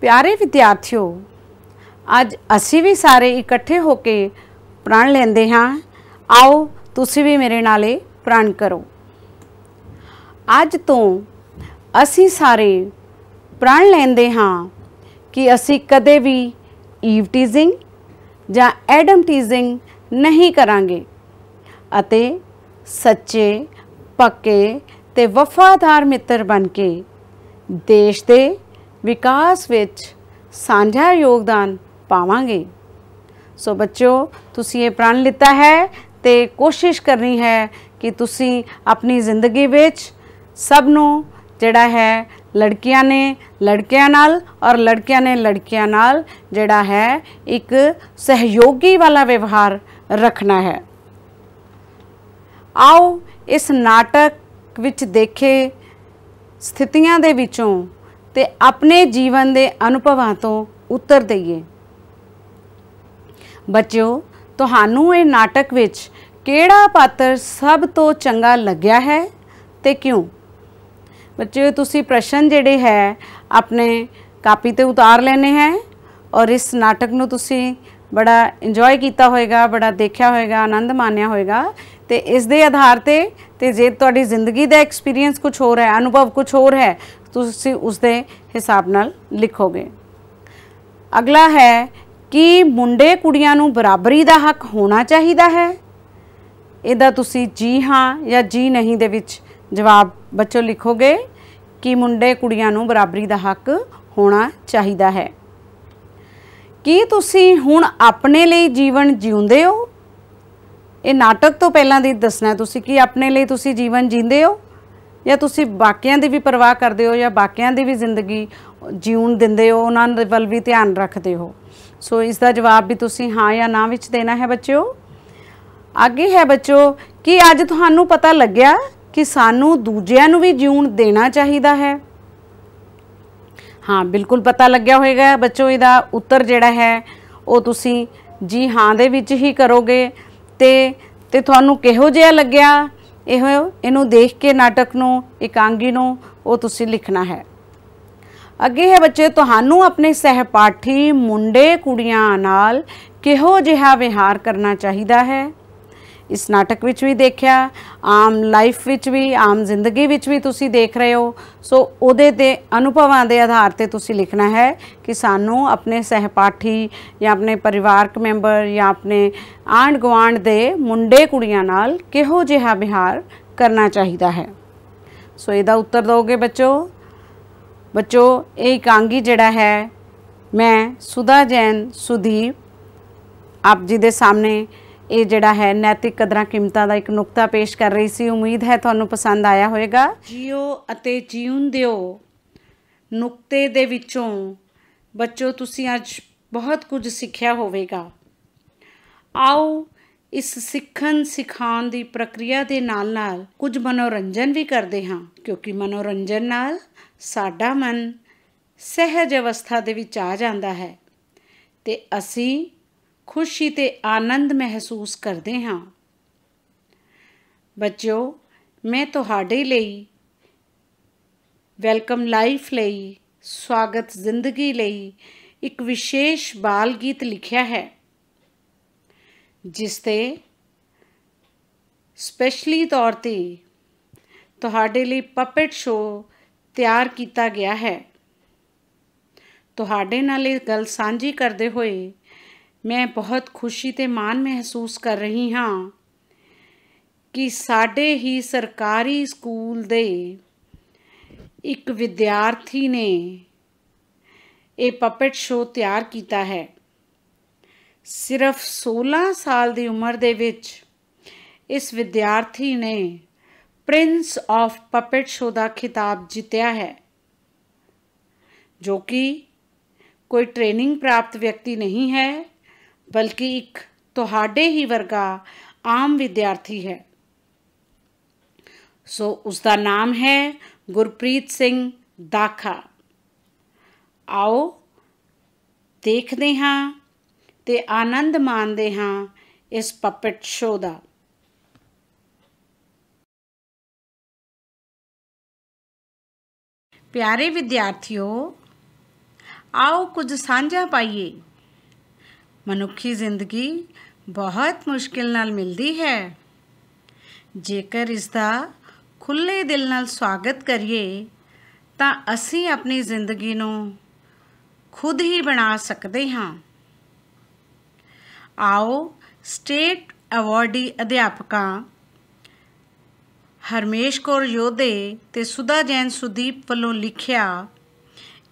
ਪਿਆਰੇ ਵਿਦਿਆਰਥੀਓ, ਅੱਜ ਅਸੀਂ ਵੀ ਸਾਰੇ ਇਕੱਠੇ ਹੋ ਕੇ ਪ੍ਰਣ ਲੈਂਦੇ ਹਾਂ। ਆਓ, ਤੁਸੀਂ ਵੀ ਮੇਰੇ ਨਾਲ ਇਹ ਪ੍ਰਣ ਕਰੋ। ਅੱਜ ਤੋਂ ਅਸੀਂ ਸਾਰੇ ਪ੍ਰਣ ਲੈਂਦੇ ਹਾਂ ਕਿ ਅਸੀਂ ਕਦੇ ਵੀ ਈਵ ਟੀਜ਼ਿੰਗ ਜਾਂ ਐਡਮ ਟੀਜ਼ਿੰਗ ਨਹੀਂ ਕਰਾਂਗੇ ਅਤੇ ਸੱਚੇ, ਪੱਕੇ ਤੇ ਵਫਾਦਾਰ ਮਿੱਤਰ ਬਣ ਕੇ ਦੇਸ਼ ਦੇ ਵਿਕਾਸ ਵਿੱਚ ਸਾਂਝਾ ਯੋਗਦਾਨ ਪਾਵਾਂਗੇ। ਸੋ ਬੱਚਿਓ, ਤੁਸੀਂ ਇਹ ਪ੍ਰਣ ਲਿੱਤਾ ਹੈ ਤੇ ਕੋਸ਼ਿਸ਼ ਕਰਨੀ ਹੈ ਕਿ ਤੁਸੀਂ ਆਪਣੀ ਜ਼ਿੰਦਗੀ ਵਿੱਚ ਸਭ ਨੂੰ ਜਿਹੜਾ ਹੈ ਲੜਕੀਆਂ ਨੇ ਲੜਕਿਆਂ ਨਾਲ ਔਰ ਲੜਕਿਆਂ ਨੇ ਲੜਕੀਆਂ ਨਾਲ ਜਿਹੜਾ ਹੈ ਇੱਕ ਸਹਿਯੋਗੀ ਵਾਲਾ ਵਿਵਹਾਰ ਰੱਖਣਾ ਹੈ। ਆਓ ਇਸ ਨਾਟਕ ਵਿੱਚ ਦੇਖੇ ਸਥਿਤੀਆਂ ਦੇ ਵਿੱਚੋਂ ਤੇ ਆਪਣੇ ਜੀਵਨ ਦੇ ਅਨੁਭਵਾਂ ਤੋਂ ਉੱਤਰ ਦਈਏ। ਬੱਚਿਓ, ਤੁਹਾਨੂੰ ਇਹ ਨਾਟਕ ਵਿੱਚ ਕਿਹੜਾ ਪਾਤਰ ਸਭ ਤੋਂ ਚੰਗਾ ਲੱਗਿਆ ਹੈ ਤੇ ਕਿਉਂ? ਬੱਚਿਓ, ਤੁਸੀਂ ਪ੍ਰਸ਼ਨ ਜਿਹੜੇ ਹੈ, ਆਪਣੇ ਕਾਪੀ ਤੇ ਉਤਾਰ ਲੈਣੇ ਹੈ ਔਰ ਇਸ ਨਾਟਕ ਨੂੰ ਤੁਸੀਂ ਬੜਾ ਇੰਜੋਏ ਕੀਤਾ ਹੋਵੇਗਾ ਬੜਾ ਦੇਖਿਆ ਹੋਵੇਗਾ ਆਨੰਦ ਮਾਣਿਆ ਹੋਵੇਗਾ ਤੇ ਇਸ ਦੇ ਆਧਾਰ ਤੇ ਤੇ ਜੇ ਤੁਹਾਡੀ ਜ਼ਿੰਦਗੀ ਦਾ ਐਕਸਪੀਰੀਅੰਸ ਕੁਝ ਹੋਰ ਹੈ, ਅਨੁਭਵ ਕੁਝ ਹੋਰ ਹੈ ਤੁਸੀਂ ਉਸ ਦੇ ਹਿਸਾਬ ਨਾਲ ਲਿਖੋਗੇ। ਅਗਲਾ ਹੈ ਕਿ ਮੁੰਡੇ ਕੁੜੀਆਂ ਨੂੰ ਬਰਾਬਰੀ ਦਾ ਹੱਕ ਹੋਣਾ ਚਾਹੀਦਾ ਹੈ। ਇਹਦਾ ਤੁਸੀਂ ਜੀ ਹਾਂ ਜਾਂ ਜੀ ਨਹੀਂ ਦੇ ਵਿੱਚ ਜਵਾਬ ਬੱਚੋ ਲਿਖੋਗੇ ਕਿ ਮੁੰਡੇ ਕੁੜੀਆਂ ਨੂੰ ਬਰਾਬਰੀ ਦਾ ਹੱਕ ਹੋਣਾ ਚਾਹੀਦਾ ਹੈ। ਕੀ ਤੁਸੀਂ ਹੁਣ ਆਪਣੇ ਲਈ ਜੀਵਨ ਜਿਉਂਦੇ ਹੋ? ਇਹ ਨਾਟਕ ਤੋਂ ਪਹਿਲਾਂ ਦੀ ਦੱਸਣਾ ਤੁਸੀਂ ਕਿ ਆਪਣੇ ਲਈ ਤੁਸੀਂ ਜੀਵਨ ਜੀਂਦੇ ਹੋ? ਜਾਂ ਤੁਸੀਂ ਬਾਕੀਆਂ ਦੀ ਵੀ ਪਰਵਾਹ ਕਰਦੇ ਹੋ ਜਾਂ ਬਾਕੀਆਂ ਦੀ ਵੀ ਜ਼ਿੰਦਗੀ ਜਿਉਣ ਦਿੰਦੇ ਹੋ, ਉਹਨਾਂ ਦੇ ਵੱਲ ਵੀ ਧਿਆਨ ਰੱਖਦੇ ਹੋ। ਸੋ ਇਸ ਦਾ ਜਵਾਬ ਵੀ ਤੁਸੀਂ ਹਾਂ ਜਾਂ ਨਾ ਵਿੱਚ ਦੇਣਾ ਹੈ ਬੱਚਿਓ। ਅੱਗੇ ਹੈ ਬੱਚੋ ਕਿ ਅੱਜ ਤੁਹਾਨੂੰ ਪਤਾ ਲੱਗਿਆ ਕਿ ਸਾਨੂੰ ਦੂਜਿਆਂ ਨੂੰ ਵੀ ਜਿਉਣ ਦੇਣਾ ਚਾਹੀਦਾ ਹੈ। ਹਾਂ, ਬਿਲਕੁਲ ਪਤਾ ਲੱਗਿਆ ਹੋਵੇਗਾ ਬੱਚੋ ਇਹਦਾ ਉੱਤਰ ਜਿਹੜਾ ਹੈ, ਉਹ ਤੁਸੀਂ ਜੀ ਹਾਂ ਦੇ ਵਿੱਚ ਹੀ ਕਰੋਗੇ ਤੇ ਤੇ ਤੁਹਾਨੂੰ ਕਿਹੋ ਜਿਹਾ ਲੱਗਿਆ? ਇਹ ਇਹਨੂੰ ਦੇਖ ਕੇ ਨਾਟਕ ਨੂੰ, ਇਕਾਂਗੀ ਨੂੰ ਉਹ ਤੁਸੀਂ ਲਿਖਣਾ ਹੈ। ਅੱਗੇ ਹੈ ਬੱਚੇ, ਤੁਹਾਨੂੰ ਆਪਣੇ ਸਹਿਪਾਠੀ ਮੁੰਡੇ ਕੁੜੀਆਂ ਨਾਲ ਕਿਹੋ ਜਿਹਾ ਵਿਹਾਰ ਕਰਨਾ ਚਾਹੀਦਾ ਹੈ? ਇਸ ਨਾਟਕ ਵਿੱਚ ਵੀ ਦੇਖਿਆ, ਆਮ ਲਾਈਫ ਵਿੱਚ ਵੀ, ਆਮ ਜ਼ਿੰਦਗੀ ਵਿੱਚ ਵੀ ਤੁਸੀਂ ਦੇਖ ਰਹੇ ਹੋ। ਸੋ ਉਹਦੇ ਤੇ ਅਨੁਭਵਾਂ ਦੇ ਆਧਾਰ ਤੇ ਤੁਸੀਂ ਲਿਖਣਾ ਹੈ ਕਿ ਸਾਨੂੰ ਆਪਣੇ ਸਹਿਪਾਠੀ ਜਾਂ ਆਪਣੇ ਪਰਿਵਾਰਕ ਮੈਂਬਰ ਜਾਂ ਆਪਣੇ ਆਂਢ ਗੁਆਂਢ ਦੇ ਮੁੰਡੇ ਕੁੜੀਆਂ ਨਾਲ ਕਿਹੋ ਜਿਹਾ ਵਿਹਾਰ ਕਰਨਾ ਚਾਹੀਦਾ ਹੈ। ਸੋ ਇਹਦਾ ਉੱਤਰ ਦੋਗੇ ਬੱਚੋ? ਬੱਚੋ, ਇਹ ਇਕਾਂਗੀ ਜਿਹੜਾ ਹੈ, ਮੈਂ ਸੁਧਾ ਜੈਨ, ਸੁਦੀਪ, ਆਪ ਜੀ ਦੇ ਸਾਹਮਣੇ ਇਹ ਜਿਹੜਾ ਹੈ ਨੈਤਿਕ ਕਦਰਾਂ ਕੀਮਤਾਂ ਦਾ ਇੱਕ ਨੁਕਤਾ ਪੇਸ਼ ਕਰ ਰਹੀ ਸੀ। ਉਮੀਦ ਹੈ ਤੁਹਾਨੂੰ ਪਸੰਦ ਆਇਆ ਹੋਵੇਗਾ। ਜੀਓ ਅਤੇ ਜੀਉਣ ਦਿਓ ਨੁਕਤੇ ਦੇ ਵਿੱਚੋਂ। ਬੱਚੋ, ਤੁਸੀਂ ਅੱਜ ਬਹੁਤ ਕੁਝ ਸਿੱਖਿਆ ਹੋਵੇਗਾ। ਆਓ ਇਸ ਸਿੱਖਣ ਸਿਖਾਉਣ ਦੀ ਪ੍ਰਕਿਰਿਆ ਦੇ ਨਾਲ ਨਾਲ ਕੁਝ ਮਨੋਰੰਜਨ ਵੀ ਕਰਦੇ ਹਾਂ, ਕਿਉਂਕਿ ਮਨੋਰੰਜਨ ਨਾਲ ਸਾਡਾ ਮਨ ਸਹਿਜ ਅਵਸਥਾ ਦੇ ਵਿੱਚ ਆ ਜਾਂਦਾ ਹੈ। ਤੇ ਅਸੀਂ ਖੁਸ਼ੀ ਤੇ ਆਨੰਦ ਮਹਿਸੂਸ ਕਰਦੇ ਹਾਂ। ਬੱਚਿਓ, ਮੈਂ ਤੁਹਾਡੇ ਲਈ ਵੈਲਕਮ ਲਾਈਫ ਲਈ, ਸਵਾਗਤ ਜ਼ਿੰਦਗੀ ਲਈ ਇੱਕ ਵਿਸ਼ੇਸ਼ ਬਾਲ ਗੀਤ ਲਿਖਿਆ ਹੈ, ਜਿਸ ਤੇ ਸਪੈਸ਼ਲੀ ਤੌਰ ਤੇ ਤੁਹਾਡੇ ਲਈ ਪਪਟ ਸ਼ੋ ਤਿਆਰ ਕੀਤਾ ਗਿਆ ਹੈ। ਤੁਹਾਡੇ ਨਾਲ ਇਹ ਗੱਲ ਸਾਂਝੀ ਕਰਦੇ ਹੋਏ ਮੈਂ ਬਹੁਤ ਖੁਸ਼ੀ ਤੇ ਮਾਣ ਮਹਿਸੂਸ ਕਰ ਰਹੀ ਹਾਂ ਕਿ ਸਾਡੇ ਹੀ ਸਰਕਾਰੀ ਸਕੂਲ ਦੇ ਇੱਕ ਵਿਦਿਆਰਥੀ ਨੇ ਇਹ ਪਪਟ ਸ਼ੋ ਤਿਆਰ ਕੀਤਾ ਹੈ ਸਿਰਫ 16 ਸਾਲ ਦੀ ਉਮਰ ਦੇ ਵਿੱਚ ਇਸ ਵਿਦਿਆਰਥੀ ਨੇ ਪ੍ਰਿੰਸ ਆਫ ਪਪਟ ਸ਼ੋ ਦਾ ਖਿਤਾਬ ਜਿੱਤਿਆ ਹੈ ਜੋ ਕਿ ਕੋਈ ਟ੍ਰੇਨਿੰਗ ਪ੍ਰਾਪਤ ਵਿਅਕਤੀ ਨਹੀਂ ਹੈ ਬਲਕਿ ਇੱਕ ਤੁਹਾਡੇ ਹੀ ਵਰਗਾ ਆਮ ਵਿਦਿਆਰਥੀ ਹੈ ਸੋ ਉਸ ਦਾ ਨਾਮ ਹੈ ਗੁਰਪ੍ਰੀਤ ਸਿੰਘ ਦਾਖਾ ਆਓ ਦੇਖਦੇ ਹਾਂ ਤੇ ਆਨੰਦ ਮਾਣਦੇ ਹਾਂ ਇਸ ਪਪਟ ਸ਼ੋ ਦਾ ਪਿਆਰੇ ਵਿਦਿਆਰਥੀਓ ਆਓ ਕੁਝ ਸਾਂਝਾ ਪਾਈਏ ਮਨੁੱਖੀ ਜ਼ਿੰਦਗੀ ਬਹੁਤ ਮੁਸ਼ਕਿਲ ਨਾਲ ਮਿਲਦੀ ਹੈ। ਜੇਕਰ ਇਸ ਦਾ ਖੁੱਲੇ ਦਿਲ ਨਾਲ ਸਵਾਗਤ ਕਰੀਏ, ਤਾਂ ਅਸੀਂ ਆਪਣੀ ਜ਼ਿੰਦਗੀ ਨੂੰ ਖੁਦ ਹੀ ਬਣਾ ਸਕਦੇ ਹਾਂ। ਆਓ ਸਟੇਟ ਅਵਾਰਡੀ ਅਧਿਆਪਕਾਂ ਹਰਮੇਸ਼ ਕੌਰ ਯੋਧੇ ਤੇ ਸੁਧਾ ਜੈਨ ਸੁਦੀਪ ਵੱਲੋਂ ਲਿਖਿਆ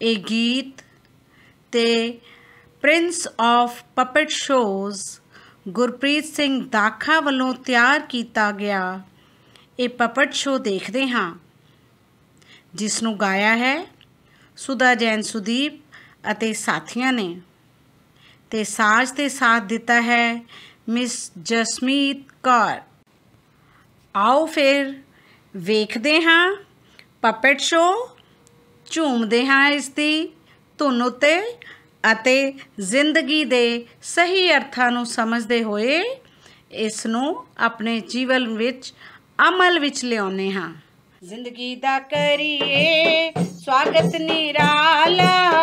ਇਹ ਗੀਤ ਤੇ prince of puppet shows Gurpreet Singh Dakha ਵੱਲੋਂ ਤਿਆਰ ਕੀਤਾ ਗਿਆ ਇਹ ਪਪਟ ਸ਼ੋ ਦੇਖਦੇ ਹਾਂ। ਜਿਸ ਨੂੰ ਗਾਇਆ ਹੈ ਸੁਧਾ ਜੈਨ ਸੁਦੀਪ ਅਤੇ ਸਾਥੀਆਂ ਨੇ। ਤੇ ਸਾਜ਼ ਤੇ ਸਾਥ ਦਿੱਤਾ ਹੈ ਮਿਸ ਜਸਮੀਤ ਕੌਰ ਆਓ ਫਿਰ ਵੇਖਦੇ ਹਾਂ ਪਪਟ ਸ਼ੋ ਝੂਮਦੇ ਹਾਂ ਇਸ ਦੀ। ਧੁਨ ਉਤੇ ਅਤੇ ਜ਼ਿੰਦਗੀ ਦੇ ਸਹੀ ਅਰਥਾਂ ਨੂੰ ਸਮਝਦੇ ਹੋਏ ਇਸ ਨੂੰ ਆਪਣੇ ਜੀਵਨ ਵਿੱਚ ਅਮਲ ਵਿੱਚ ਲਿਆਉਨੇ ਹਾਂ। ਜ਼ਿੰਦਗੀ ਦਾ ਕਰੀਏ, ਸਵਾਗਤ ਨਿਰਾਲਾ।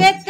Get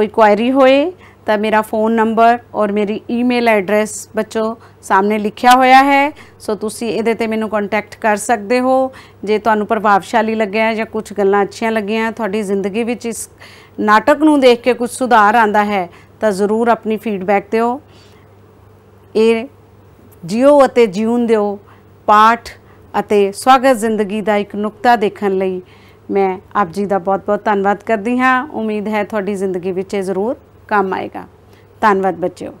कोई क्वायरी होए ਤਾਂ ਮੇਰਾ ਫੋਨ ਨੰਬਰ ਔਰ ਮੇਰੀ ਈਮੇਲ ਐਡਰੈਸ ਬੱਚੋ ਸਾਹਮਣੇ ਲਿਖਿਆ ਹੋਇਆ ਹੈ। ਸੋ ਤੁਸੀਂ ਇਹਦੇ ਤੇ ਮੈਨੂੰ ਕੰਟੈਕਟ ਕਰ ਸਕਦੇ ਹੋ। ਜੇ ਤੁਹਾਨੂੰ ਪ੍ਰਭਾਵਸ਼ਾਲੀ ਲੱਗਿਆ ਜਾਂ ਕੁਝ ਗੱਲਾਂ ਅੱਛੀਆਂ ਲੱਗੀਆਂ, ਤੁਹਾਡੀ ਜ਼ਿੰਦਗੀ ਵਿੱਚ ਇਸ ਨਾਟਕ ਨੂੰ ਦੇਖ ਕੇ ਕੁਝ ਸੁਧਾਰ ਆਂਦਾ ਹੈ, ਤਾਂ ਜ਼ਰੂਰ ਆਪਣੀ ਫੀਡਬੈਕ ਦਿਓ। ਇਹ ਜਿਉ ਅਤੇ ਜੀਉਣ ਦਿਓ ਪਾਠ ਅਤੇ ਸਵਾਗਤ ਜ਼ਿੰਦਗੀ ਦਾ ਇੱਕ ਨੁਕਤਾ ਦੇਖਣ ਲਈ। ਮੈਂ ਆਪ ਜੀ ਦਾ ਬਹੁਤ-ਬਹੁਤ ਧੰਨਵਾਦ ਕਰਦੀ ਹਾਂ। ਉਮੀਦ ਹੈ ਤੁਹਾਡੀ ਜ਼ਿੰਦਗੀ ਵਿੱਚ ਇਹ ਜ਼ਰੂਰ ਕੰਮ ਆਏਗਾ। ਧੰਨਵਾਦ ਬੱਚਿਓ।